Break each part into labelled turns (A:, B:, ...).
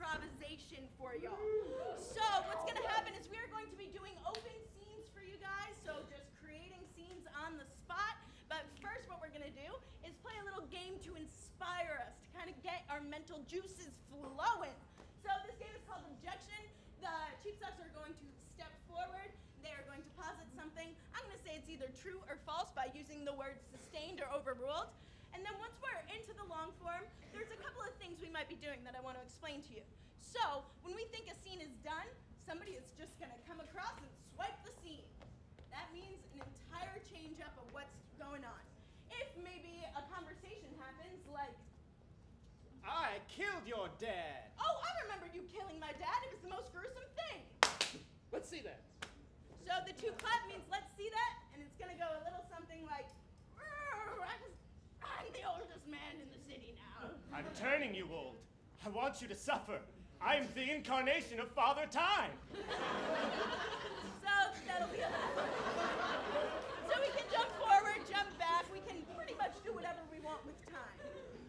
A: improvisation for y'all. So what's gonna happen is we are going to be doing open scenes for you guys. So just creating scenes on the spot. But first, what we're gonna do is play a little game to inspire us, to kind of get our mental juices flowing. So this game is called Objection. The Cheap Sox are going to step forward. They are going to posit something. I'm going to say it's either true or false by using the words sustained or overruled. And then once we're into the long form, there's a couple of things we might be doing that I want to explain to you. So when we think a scene is done, somebody is just going to come across and swipe the scene. That means an entire change up of what's going on. If maybe a conversation happens like,
B: I killed your dad.
A: oh, I remember you killing my dad. It was the most gruesome thing.
B: Let's see that.
A: So the two clap means let's see that, and it's gonna go a little something like, I was, I'm the oldest man in the city now.
B: I'm turning you old. I want you to suffer. I'm the incarnation of Father Time.
A: So that'll be a So we can jump forward, jump back. We can pretty much do whatever we want with time.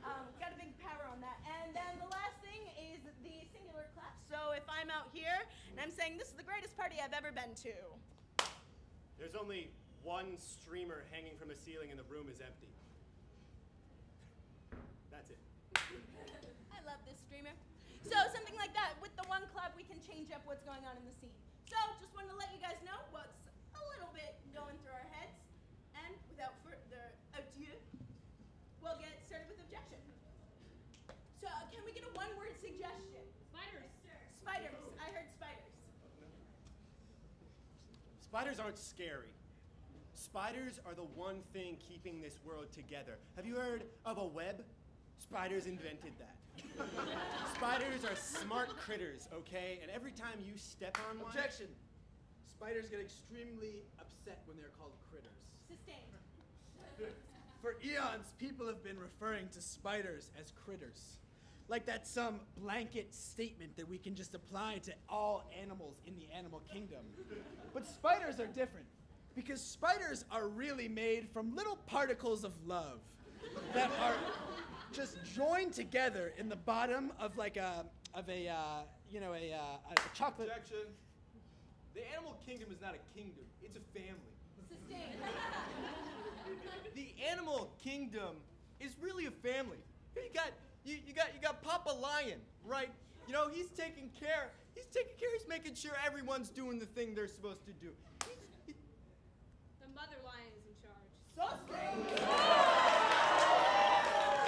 A: Um, got a big power on that. And then the last thing is the singular clap. So if I'm out here and I'm saying this is the greatest party I've ever been to.
B: There's only one streamer hanging from the ceiling and the room is empty. That's it.
A: I love this streamer. So something like that. With the one club, we can change up what's going on in the scene. So just wanted to let you guys know what's a little bit going through our heads. And without further ado, we'll get started with objection. So can we get a one-word suggestion?
C: Spiders.
A: Spiders. I heard spiders.
B: Spiders aren't scary. Spiders are the one thing keeping this world together. Have you heard of a web? Spiders invented that. Spiders are smart critters, okay? And every time you step on one,
D: Objection! Spiders get extremely upset when they're called critters.
A: Sustained.
D: For eons, people have been referring to spiders as critters. Like that's some blanket statement that we can just apply to all animals in the animal kingdom. But spiders are different because spiders are really made from little particles of love that are just joined together in the bottom of like a of a uh, you know a, uh, a chocolate.
E: Objection. The animal kingdom is not a kingdom, it's a family.
A: Sustained.
E: The animal kingdom is really a family. You got you, you got you got Papa Lion, right? You know, he's taking care. He's taking care. He's making sure everyone's doing the thing they're supposed to do. He's, he-
C: The mother lion is in charge.
A: Sustained.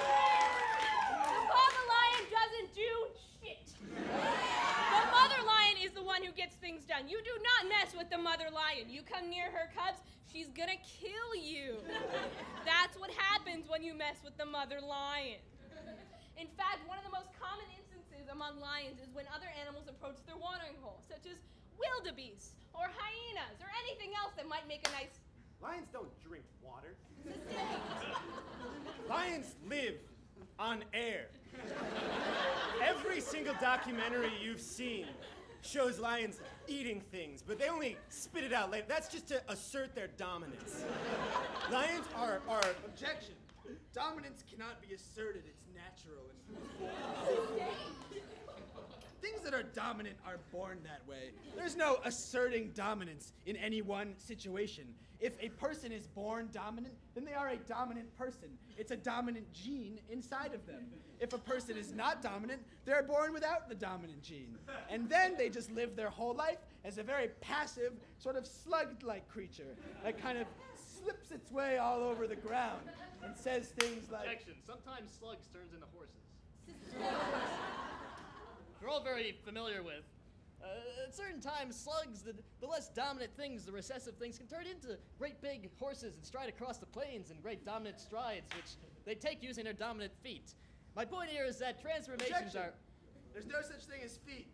C: The mother lion doesn't do shit. The mother lion is the one who gets things done. You do not mess with the mother lion. You come near her cubs, she's gonna kill you. That's what happens when you mess with the mother lion. In fact, one of the most common instances among lions is when other animals approach their watering hole, such as wildebeests or hyenas or anything else that might make a nice
B: lions don't drink water. Lions live on air. Every single documentary you've seen shows lions eating things, but they only spit it out later. That's just to assert their dominance. Lions are, are
D: Objection! Dominance cannot be asserted, it's natural. And dominant are born that way. There's no asserting dominance in any one situation. If a person is born dominant, then they are a dominant person. It's a dominant gene inside of them. If a person is not dominant, they're born without the dominant gene. And then they just live their whole life as a very passive, sort of slug like creature that kind of slips its way all over the ground and says things like.
F: Objection. Sometimes slugs turns into horses. We're all very familiar with. Uh, at certain times, slugs, the, the less dominant things, the recessive things, can turn into great big horses and stride across the plains in great dominant strides, which they take using their dominant feet. My point here is that transformations
D: Objection.
F: are.
D: There's no such thing as feet.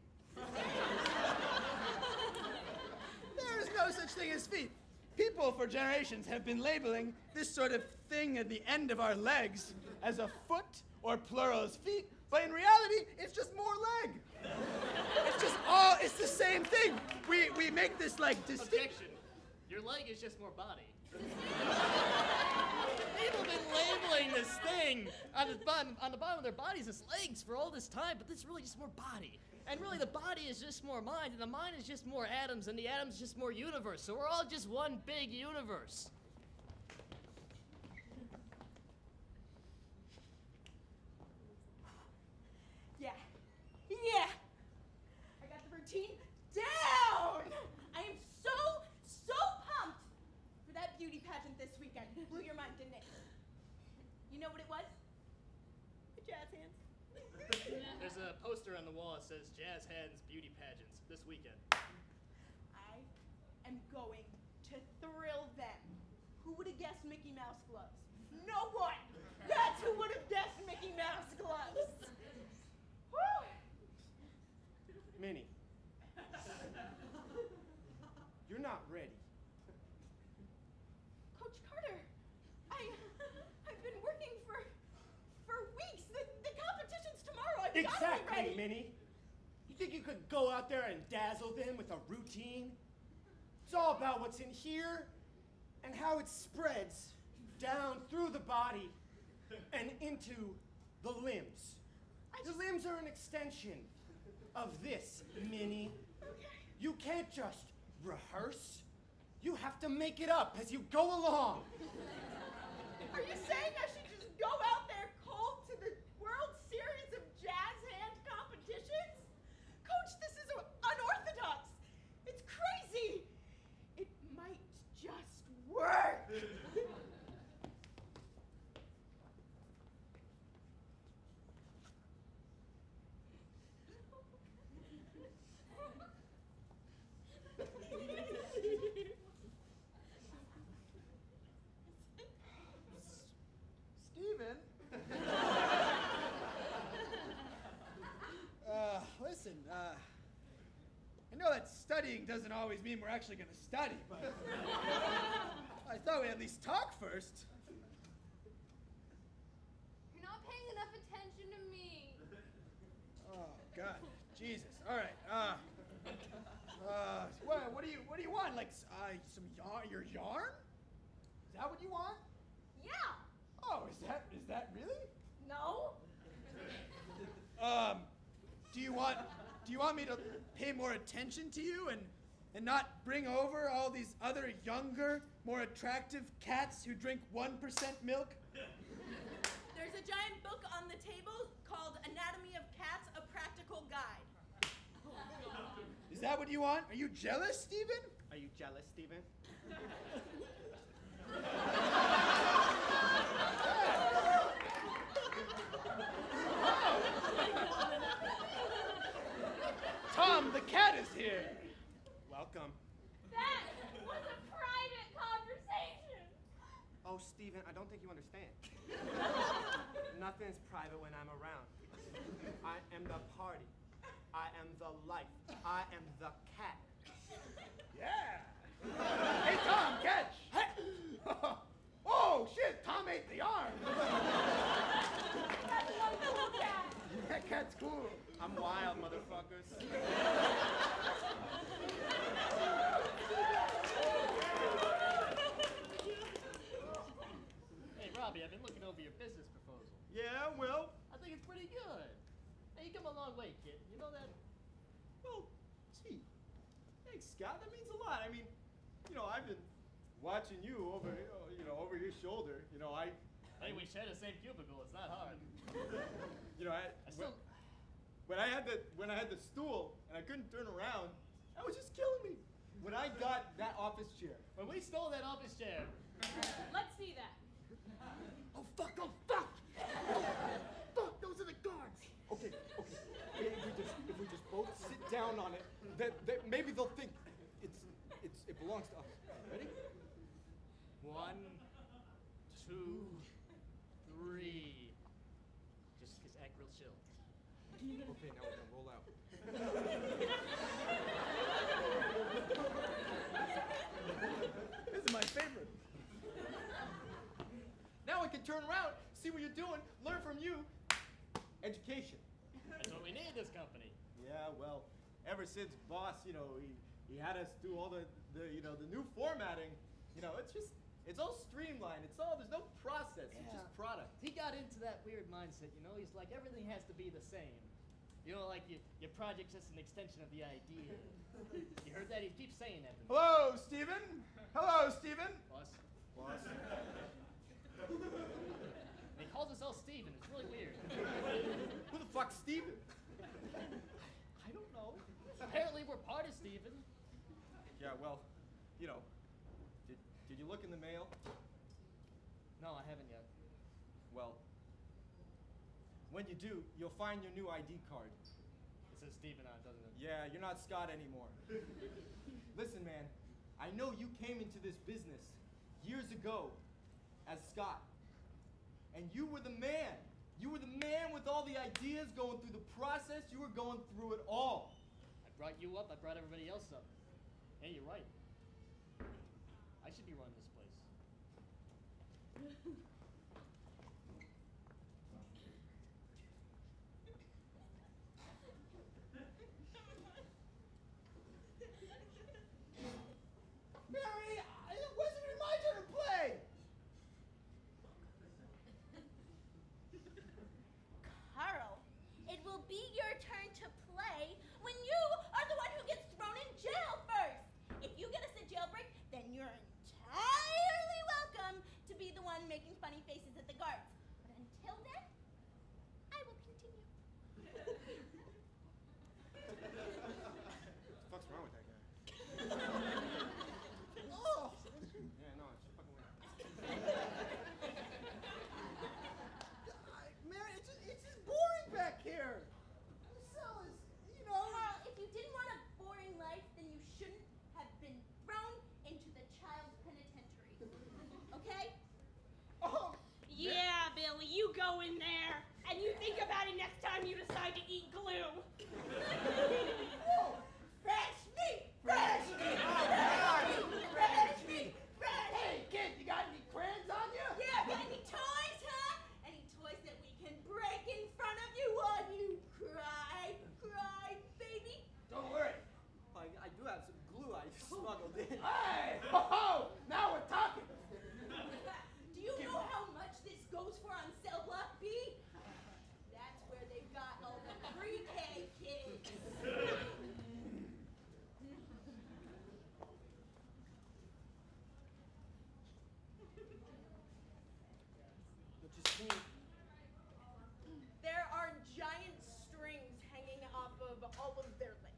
D: there is no such thing as feet. People for generations have been labeling this sort of thing at the end of our legs as a foot or plural as feet, but in reality, it's just more leg. It's just all, it's the same thing. We, we make this like
F: distinction. Your leg is just more body. People have been labeling this thing on the bottom on the bottom of their bodies as legs for all this time, but this is really just more body. And really, the body is just more mind, and the mind is just more atoms, and the atoms just more universe. So we're all just one big universe.
A: Yeah. Yeah. I got the routine down. I am so, so pumped for that beauty pageant this weekend. Blew your mind, didn't it? You know what it was? The jazz hands.
F: There's a poster on the wall that says Jazz Hands Beauty Pageants this weekend.
A: I am going to thrill them. Who would have guessed Mickey Mouse gloves? No one. That's who would have guessed Mickey Mouse gloves. Whew.
B: Minnie. You're not ready.
A: Coach Carter, I I've been working for for weeks. The, the competition's tomorrow. I've got to be Ready.
B: Minnie. You think you could go out there and dazzle them with a routine? It's all about what's in here and how it spreads down through the body and into the limbs. The limbs are an extension of this, Minnie. You can't just rehearse. You have to make it up as you go along.
A: Are you saying I should just go out there cold to the World Series of Jazz Hand competitions? Coach, this is unorthodox. It's crazy. It might just work.
D: Steven? uh, listen, uh, I know that studying doesn't always mean we're actually going to study, but I thought we'd at least talk first.
C: You're not paying enough attention to me.
D: Oh, God. Jesus. All right. Uh, uh, what, what do you what do you want? Like uh, some yarn? Your yarn? Is that what you want?
A: Yeah.
D: Oh, is that is that really?
A: No.
D: Um, do you want do you want me to pay more attention to you and and not bring over all these other younger, more attractive cats who drink one percent milk?
A: There's a giant book on the table called Anatomy of Cats: A Practical Guide.
D: Is that what you want? Are you jealous, Steven?
B: Are you jealous, Steven?
D: Tom, the cat is here.
B: Welcome.
C: That was a private conversation.
B: Oh, Steven, I don't think you understand. Nothing's private when I'm around. I am the party. I am the life. I am the cat.
D: Yeah. hey, Tom, catch. Hey. oh shit! Tom ate the arm.
C: That's one cool cat.
D: That cool.
B: I'm wild, motherfuckers.
F: Hey, Robbie, I've been looking over your business proposal.
E: Yeah, well,
F: I think it's pretty good. Hey, you come a long way, kid. You know that?
E: well, gee. Thanks, Scott. That means a lot. I mean, you know, I've been watching you over, uh, you know, over your shoulder. You know, I,
F: Hey, we share the same cubicle. It's not hard.
E: you know, I,
F: I still.
E: When I had the when I had the stool and I couldn't turn around, that was just killing me. When I got that office chair,
F: When we stole that office chair,
C: Let's see that.
E: oh fuck, oh fuck, fuck, those are the guards. Okay, okay. If we just if we just both sit down on it, that, that maybe they'll think it's it's it belongs to us. Ready?
F: one, two, three. Just, just act real chill.
E: Okay, now we're gonna roll out.
D: This is my favorite.
E: Now I can turn around, see what you're doing, learn from you. Education.
F: That's what we need this company.
E: Yeah, well, ever since boss, you know, he, he had us do all the, the you know the new formatting, you know, it's just It's all streamlined. It's all, there's no process. It's just product.
F: He got into that weird mindset, you know? He's like, everything has to be the same. You know, like your, your project's just an extension of the idea. you heard that? He keeps saying that to me.
D: Hello, Stephen. Hello, Stephen.
F: Boss.
E: Boss.
F: He calls us all Steven. It's really weird.
E: Who the fuck's Steven?
F: I don't know. Apparently, we're part of Steven.
E: Yeah, well, you know, did, did you look in the mail?
F: No, I haven't yet.
E: Well, when you do, you'll find your new ID card.
F: It says Steven on it, doesn't it?
E: Yeah, you're not Scott anymore. Listen, man, I know you came into this business years ago as Scott. And you were the man. You were the man with all the ideas, going through the process. You were going through it all.
F: I brought you up, I brought everybody else up. Hey, you're right. I should be running this place.
D: Mary, I- it wasn't even my turn to play.
A: Carl, it will be your turn to play when you are the one who gets thrown in jail first. If you get us a jailbreak, then you're entirely welcome to be the one making funny faces at the guards. But until then, I will continue.
B: What's wrong with that guy?
D: Oh,
B: Yeah, no, it's fucking weird.
D: I- Mary, it's just, it's just boring back here. The cell is, you know.
A: Carl, if you didn't want a boring life, then you shouldn't have been thrown into the child penitentiary. Okay?
D: Oh,
C: Yeah, Billy, you go in there and you think about it next time you decide to eat glue.
D: oh,
A: Fresh meat! Fresh meat! Fresh meat! Fresh meat! Fresh
D: hey, kid, you got any crayons on you?
A: Yeah, got any toys, huh? Any toys that we can break in front of you while you cry, cry, baby?
D: Don't worry.
E: I, I do have some glue I smuggled in.
D: Hey, ho, ho, now we're talking.
A: Do you know how much this goes for on Cell Block B? That's where they've got all the pre-K kids.
E: Which is clean.
A: There are giant strings hanging off of all of their legs.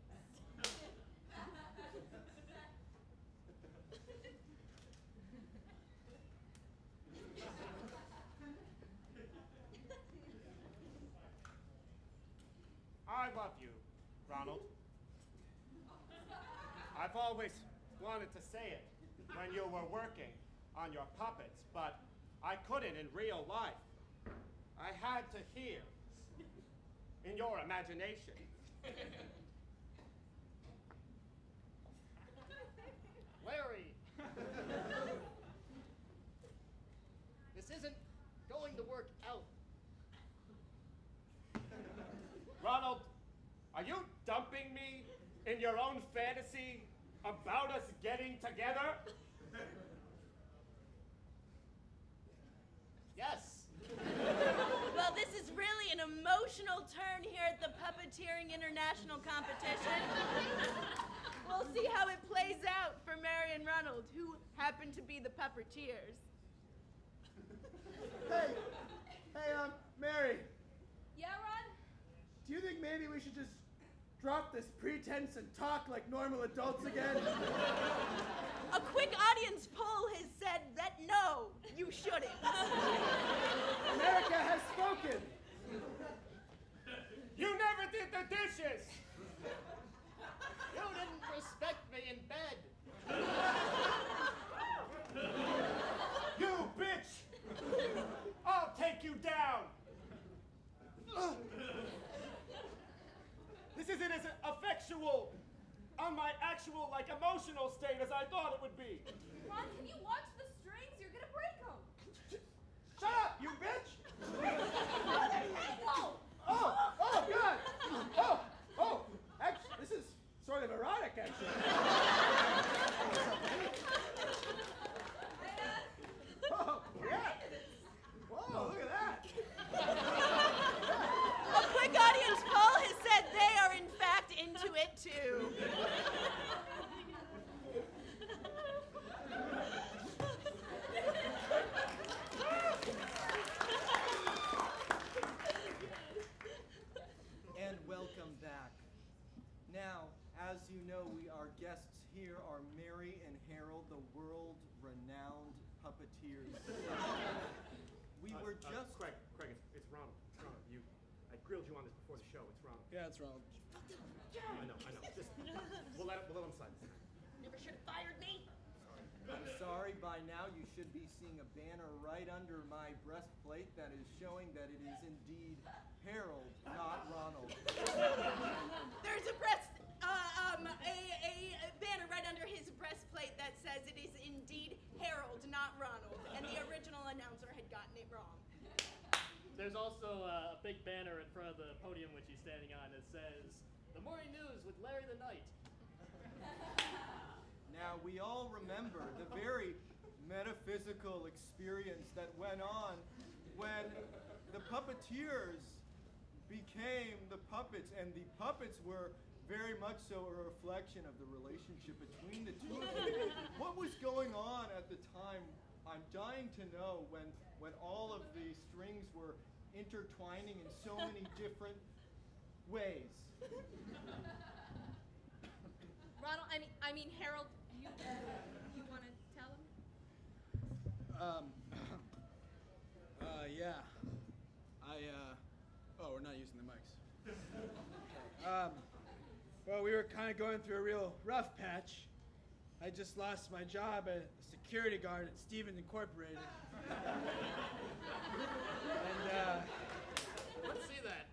B: I love you, Ronald. I've always wanted to say it when you were working on your puppets, but I couldn't in real life. I had to hear in your imagination.
F: Larry! this isn't going to work out.
B: Ronald, are you dumping me in your own fantasy about us getting together?
F: Yes!
A: Well, this is really an emotional turn here at the Puppeteering International Competition. we'll see how it plays out for Marion and Ronald, who happen to be the puppeteers.
D: Hey, hey, um, Mary,
C: Yeah, Ron?
D: do you think maybe we should just drop this pretense and talk like normal adults again?
A: A quick audience poll has said that no, you shouldn't.
D: America has spoken.
B: You never did the dishes!
F: You didn't respect me in bed!
B: You bitch! I'll take you down! This isn't as effectual on my actual, like, emotional state as I thought it would be.
C: Ron, can you watch the strings? You're gonna break them.
D: Shut up, you bitch!
A: Oh,
D: Oh, oh, God! Oh, oh, actually, this is sort of erotic, actually.
E: here are Mary and Harold, the world-renowned puppeteers. we
B: Uh,
E: were
B: uh,
E: just
B: Craig. Craig, it's, it's Ronald. It's Ronald. You, I grilled you on this before the show. It's Ronald.
D: Yeah, that's wrong.
B: I know. I know. Just we'll let we'll let him slide.
A: Never should have fired me.
E: I'm sorry, by now you should be seeing a banner right under my breastplate that is showing that it is indeed Harold, not Ronald.
A: There's a breast, uh, um, a, a banner right under his breastplate that says it is indeed Harold, not Ronald, and the original announcer had gotten it wrong.
F: There's also a big banner in front of the podium which he's standing on that says, The Morning News with Larry the Knight.
E: Now, we all remember the very metaphysical experience that went on when the puppeteers became the puppets, and the puppets were very much so a reflection of the relationship between the two of them. what was going on at the time? I'm dying to know when, when all of the strings were intertwining in so many different ways.
C: Ronald, I mean, I mean Harold. You, you want to tell him?
D: Um. uh, yeah. I, uh. Oh, we're not using the mics. Um. Well, we were kind of going through a real rough patch. I just lost my job as a security guard at Stevens Incorporated. and, uh.
F: Let's see that.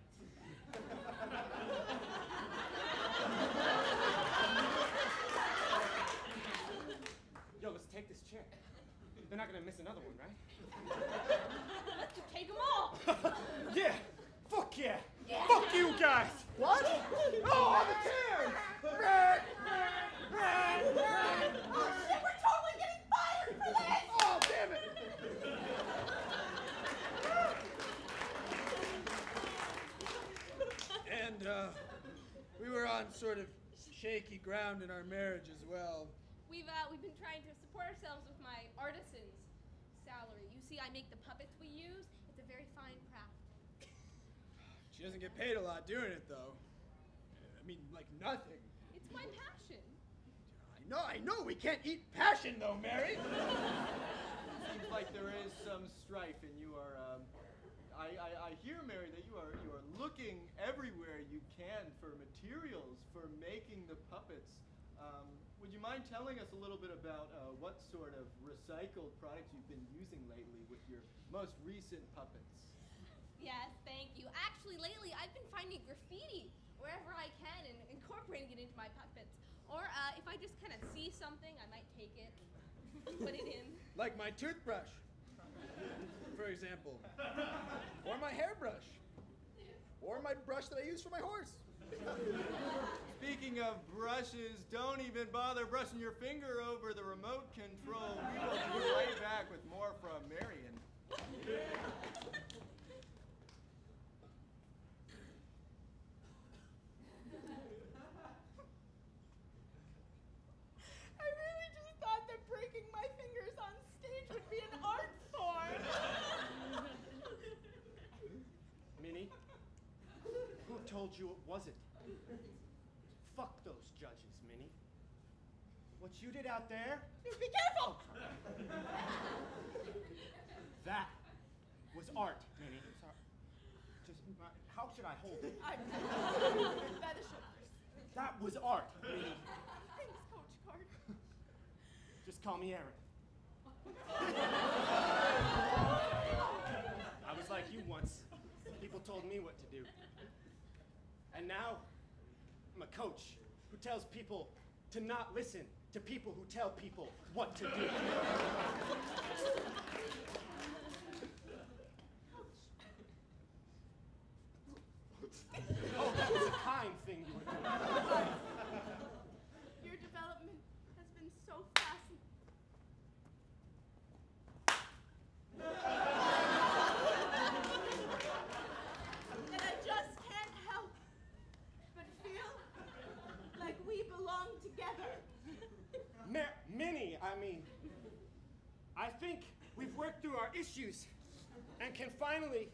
B: Yo, let's take this chair. They're not gonna miss another one, right?
C: Let's just take them all.
B: Yeah. Fuck yeah. Fuck you guys.
D: What?
B: Oh, the chair.
A: Oh shit, we're totally getting fired for this!
D: Oh, damn it! and uh, we were on sort of shaky ground in our marriage as well.
C: We've uh, we've been trying to support ourselves with my artisan's salary. You see, I make the puppets we use. It's a very fine craft.
D: She doesn't get paid a lot doing it, though. I mean, like nothing.
C: It's my passion.
D: I know, I know. We can't eat passion, though, Mary.
E: Seems like there is some strife, and you are. Um, I, I, I hear, Mary, that you are you are looking everywhere you can for materials for making the puppets. Um, would you mind telling us a little bit about uh, what sort of recycled products you've been using lately with your most recent puppets?
C: Yes, thank you. Actually, lately I've been finding graffiti wherever I can and incorporating it into my puppets. Or uh, if I just kind of see something, I might take it, and put it in.
D: like my toothbrush, for example. Or my hairbrush. Or my brush that I use for my horse.
E: Speaking of brushes, don't even bother brushing your finger over the remote control. We will be right back with more from Marion.
A: I really just thought that breaking my fingers on stage would be an art form.
B: Minnie, who told you it wasn't? Fuck those judges, Minnie. What you did out there,
A: Be careful!
B: that was art, Minnie. Sorry. Just, how should I hold it?
A: By the shoulders.
B: That was art, Minnie.
A: Thanks, Coach Card.
B: Just call me Aaron. I was like you once. People told me what to do. And now, I'm a coach who tells people to not listen to people who tell people what to do. oh, that was a kind thing you were doing.
A: Your development has been so fascinating. And I just can't help but feel like we belong together.
B: Mer- Minnie, I mean, I think we've worked through our issues and can finally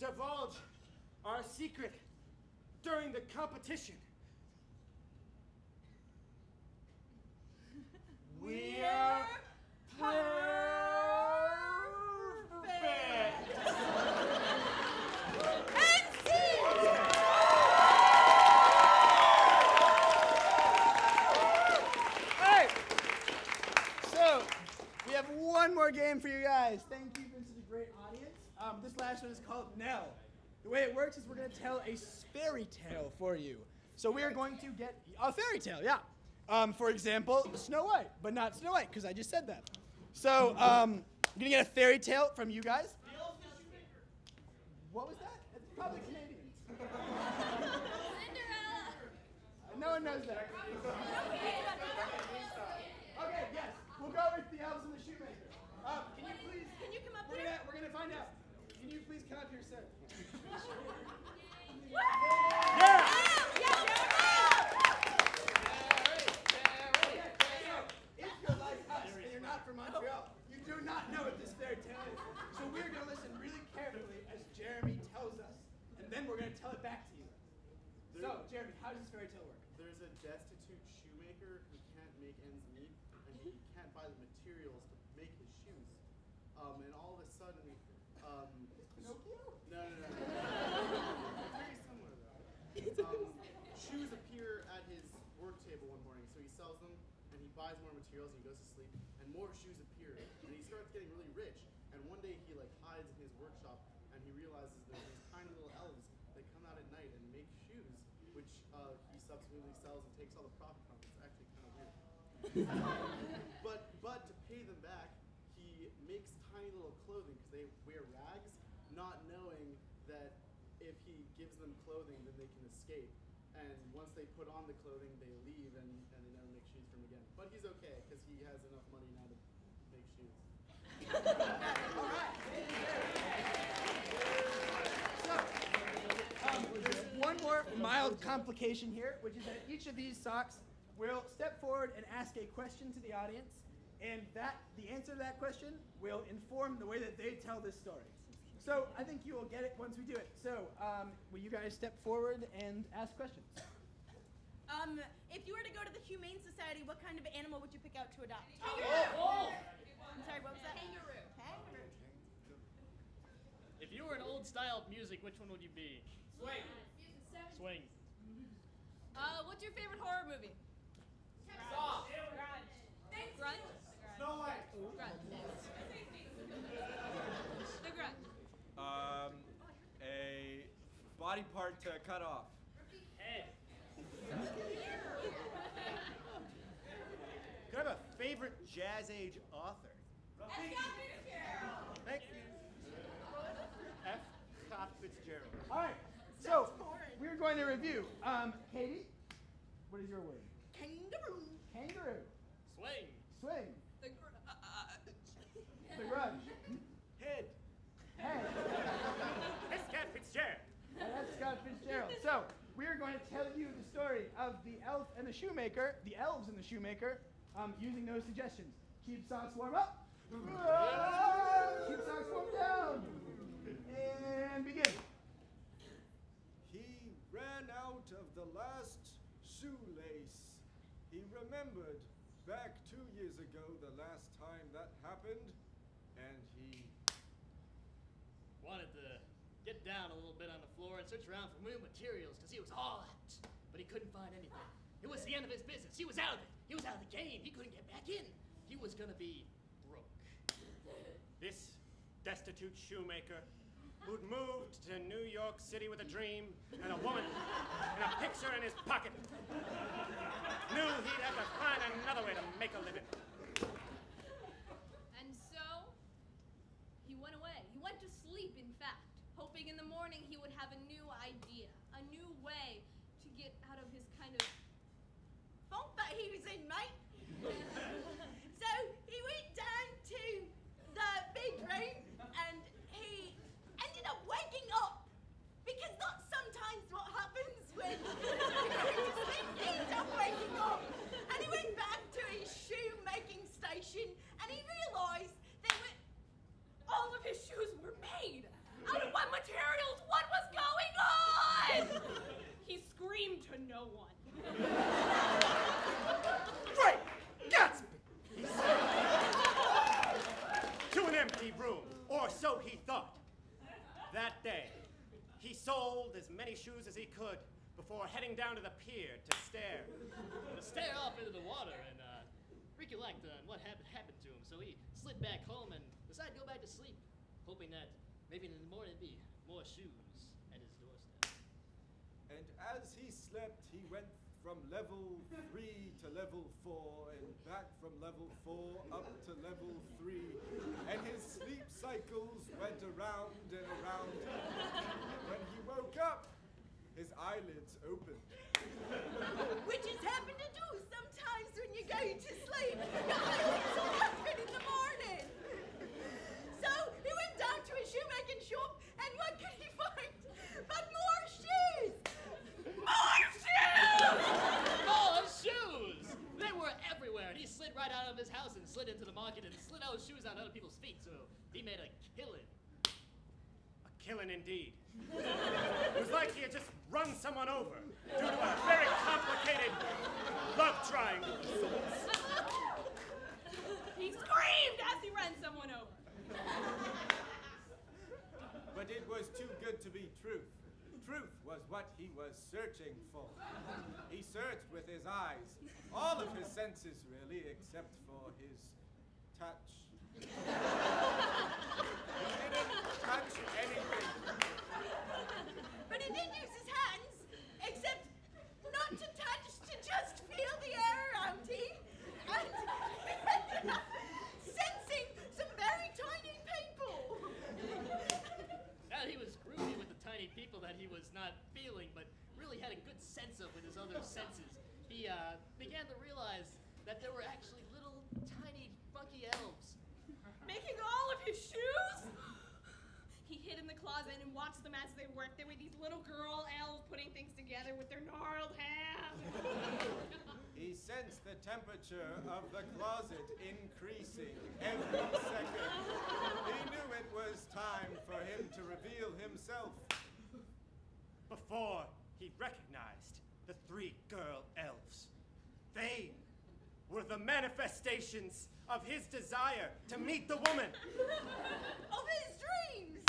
B: divulge our secret during the competition.
A: We're perfect. And scene!
D: Hey! So, we have one more game for you guys. Thank you for such a great audience. Um, this last one is called Nell. The way it works is we're going to tell a fairy tale for you. So we are going to get a fairy tale, yeah. Um, for example, Snow White, but not Snow White because I just said that. So um, I'm going to get a fairy tale from you guys. What was that? It's probably Canadian. Cinderella. No one knows that. Okay, yes, we'll go with the elves and the shoemaker. Um, can you please?
A: Can you come up
D: We're
A: there?
D: gonna, we're gonna find out. Can you please come up here, sir? If you're like us and you're not from Montreal, you do not know what this fairy tale is. So we're gonna listen really carefully as Jeremy tells us, and then we're gonna tell it back to you. So, Jeremy, how does this fairy tale work?
G: There's a destitute shoemaker who can't make ends meet, and he can't buy the materials to make his shoes. Um, and all of a sudden, um,
D: Pinocchio?
G: no, no, no, no. it's very similar though. Um, shoes appear at his work table one morning, so he sells them, and he buys more materials, and he goes to sleep, and more shoes appear, and he starts getting really rich. And one day he like hides in his workshop, and he realizes there's these tiny little elves that come out at night and make shoes, which uh, he subsequently sells and takes all the profit from. it. It's actually kind of weird. but but to pay them back, he makes tiny little clothing because they wear rags, not knowing that if he gives them clothing, then they can escape. And once they put on the clothing, they leave and, and they never make shoes for him again. But he's okay because he has enough money now to make shoes.
D: So, um, there's one more mild complication here, which is that each of these socks will step forward and ask a question to the audience, and that the answer to that question will inform the way that they tell this story. So I think you will get it once we do it. So um, will you guys step forward and ask questions?
A: Um, if you were to go to the Humane Society, what kind of animal would you pick out to adopt?
F: Oh!
A: I'm sorry, what was that? Kangaroo. Kangaroo.
F: If you were an old style of music, which one would you be? Swing. Swing.
C: Uh, what's your favorite horror movie? Grudge. Grudge?
G: Snow White.
C: Grudge. The Grudge.
H: Um, a body part to cut off.
F: Head.
B: Could I have a favorite jazz age author? Thank you. F. Scott Fitzgerald.
D: All right. So we're going to review. Um, Katie, what is your word?
A: Kangaroo.
D: Kangaroo.
F: Swing.
D: Swing.
C: The Grudge.
D: The grudge.
B: Head.
D: Hey.
B: F. Scott Fitzgerald.
D: And that's Scott Fitzgerald. So we are going to tell you the story of the elf and the shoemaker, the elves and the shoemaker, um, using those suggestions. Cheap Sox warm up. Cheap Sox warm down. And begin.
H: He ran out of the last shoelace. He remembered back two years ago the last time that happened, and he
F: Wanted to get down a little bit on the floor and search around for new materials because he was all out. But he couldn't find anything. It was the end of his business. He was out of it. He was out of the game. He couldn't get back in. He was gonna be broke.
B: This destitute shoemaker who'd moved to New York City with a dream and a woman and a picture in his pocket knew he'd have to find another way to make a living.
C: Great Gatsby, he said. to
A: an empty room, or so he thought. That
C: day, he
B: sold as many shoes as he could before heading down to the pier to stare.
F: To stare off into the water and uh, recollect on what happened, happened to him. So he slid back home and decided to go back to sleep, hoping that maybe in the morning there'd be more shoes at his doorstep.
E: And as he slept, he went from level 3 to level 4 and back from level 4 up to level 3. And his sleep cycles went around and around. When he woke up, his eyelids opened.
A: Which has happened to do sometimes when you go to sleep. Your eyelids will open in the morning. So he went down to a shoemaking shop, and what could he find? But more shoes! More shoes!
F: More shoes! They were everywhere, and he slid right out of his house and slid into the market and slid those shoes on other people's feet. So he made a killing.
B: A killing indeed. It was like he had just run someone over due to a very complicated love triangle of sorts.
C: He screamed as he ran someone over.
E: But it was too good to be truth. Truth was what he was searching for. He searched with his eyes, all of his senses, really, except for his touch. he didn't touch anything.
A: But he did use his hands, except not to touch, to just feel the air around him. And he ended up sensing some very tiny people.
F: Now he was groovy with the tiny people that he was not feeling, but really had a good sense of with his other senses. He uh, began to realize that there were actually little tiny funky elves.
C: Making all of his shoes? He hid in the closet and watched them as they worked. There were these little girl elves putting things together with their gnarled hands.
E: He sensed the temperature of the closet increasing every second. He knew it was time for him to reveal himself.
B: Before he recognized the three girl elves. They were the manifestations of his desire to meet the woman.
A: Of his dreams.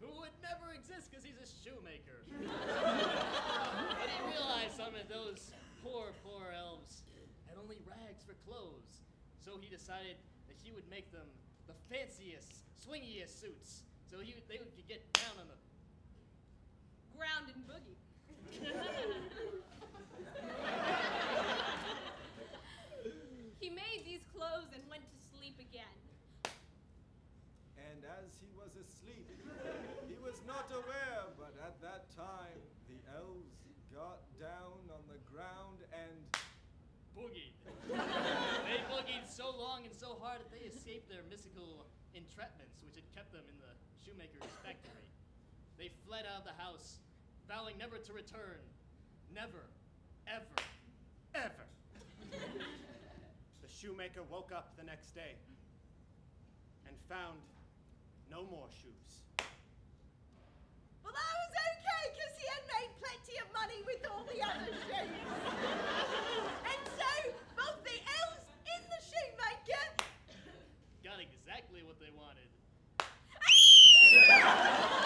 F: Who would never exist because he's a shoemaker. but he realized some of those poor, poor elves had only rags for clothes. So he decided that he would make them the fanciest, swingiest suits. So he, they would get down on the
C: Ground and boogie. he made these clothes and went to sleep again.
E: And as he was asleep, he was not aware, but at that time, the elves got down on the ground and
F: boogied. they boogied so long and so hard that they escaped their mystical entrapments, which had kept them in the shoemaker's factory. They fled out of the house, vowing never to return. Never, ever, ever.
B: The shoemaker woke up the next day and found no more shoes.
A: Well, that was okay, because he had made plenty of money with all the other shoes. and so, both the elves in the shoemaker
F: Got exactly what they wanted.